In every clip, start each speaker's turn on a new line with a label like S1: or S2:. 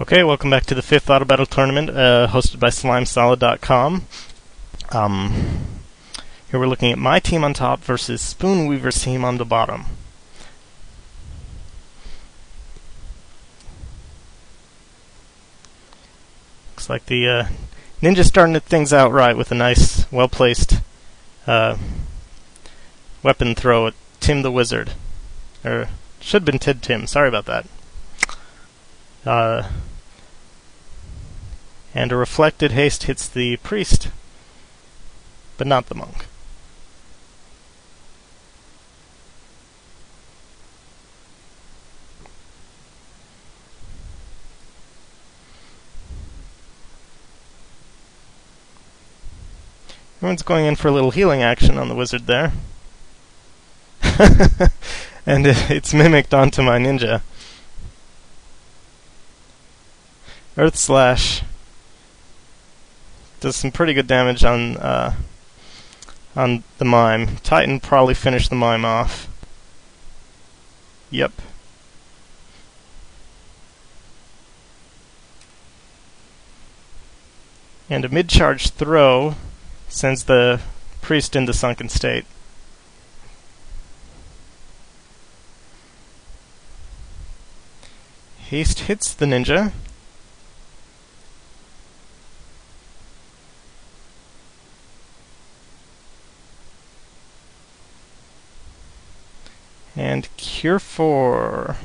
S1: Okay, welcome back to the fifth Auto Battle Tournament, uh, hosted by SlimeSalad.com. Um, here we're looking at my team on top versus Spoonweaver's team on the bottom. Looks like the uh, Ninja's starting things out right with a nice, well-placed uh, weapon throw at Tim the Wizard. Or, should have been Tid Tim, sorry about that. Uh, and a reflected haste hits the priest, but not the monk. Everyone's going in for a little healing action on the wizard there. and it's mimicked onto my ninja. Earth Slash does some pretty good damage on uh, on the mime. Titan probably finished the mime off. Yep. And a mid-charge throw sends the priest into sunken state. Haste hits the ninja. And Cure 4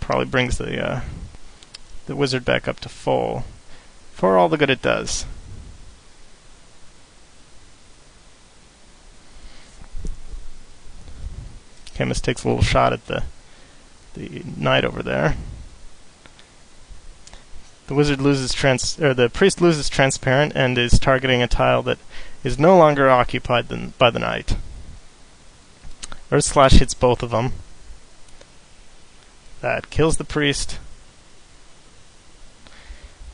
S1: probably brings the uh, the wizard back up to full for all the good it does. Chemist takes a little shot at the the knight over there. The wizard loses trans or the priest loses transparent and is targeting a tile that is no longer occupied than, by the knight. Earth Slash hits both of them. That kills the priest.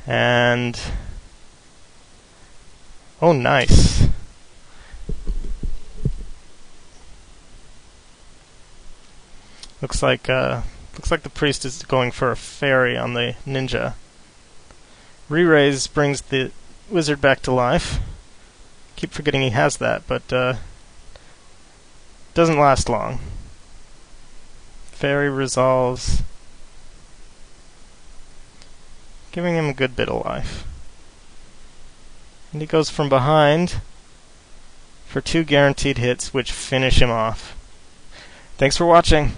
S1: And oh, nice. Looks like uh, looks like the priest is going for a fairy on the ninja. Re-raise brings the wizard back to life. Keep forgetting he has that, but uh, doesn't last long. Fairy resolves, giving him a good bit of life. And he goes from behind for two guaranteed hits, which finish him off. Thanks for watching.